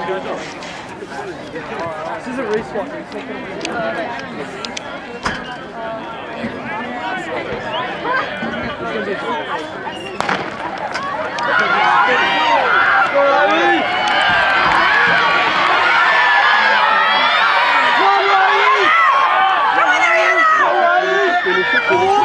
This is a race Oh!